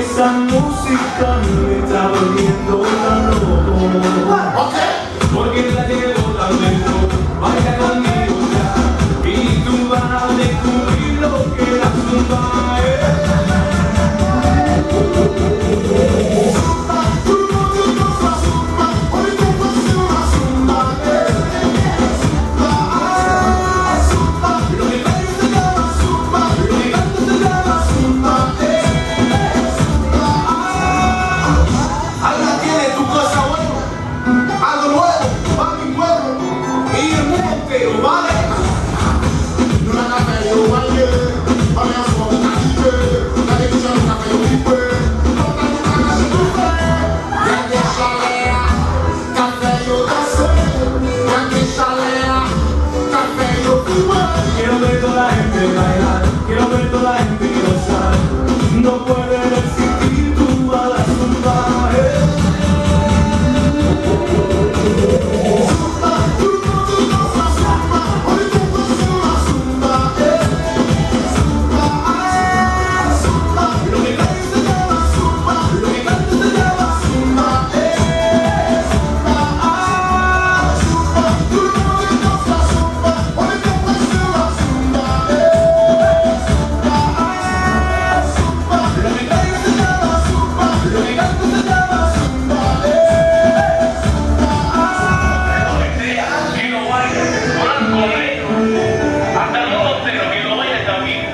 Esa música me está volviendo tan loco. Porque la llevo tan lento Vaya conmigo ya. Y tú vas a descubrir lo que Quiero ver toda la gente bailar, quiero ver toda la gente gozar, no puede ser. Hasta luego, pero que lo vayas a oír.